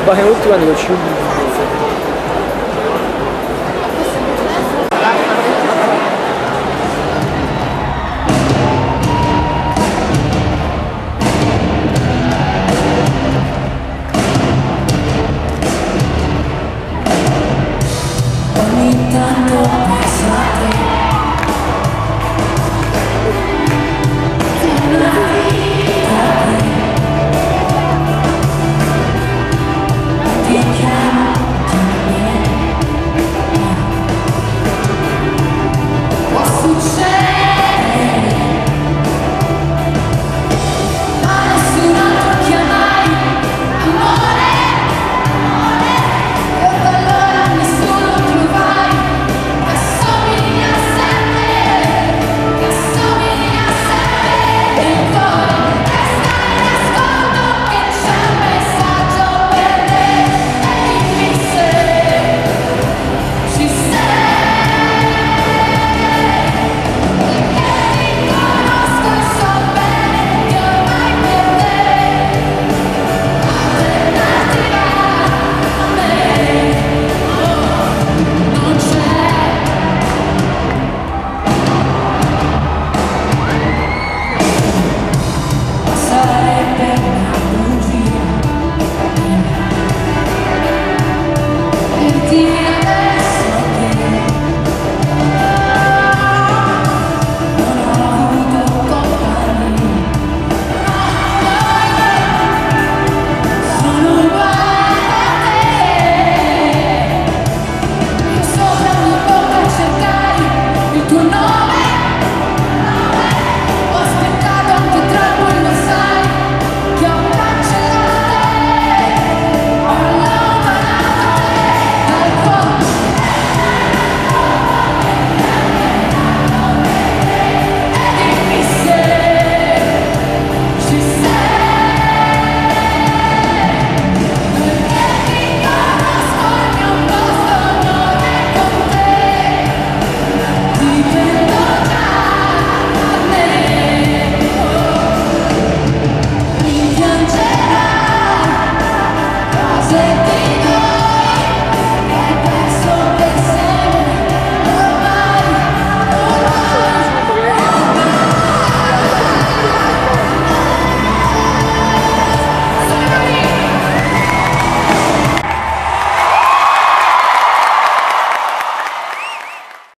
Esbarrei outro aniversário. day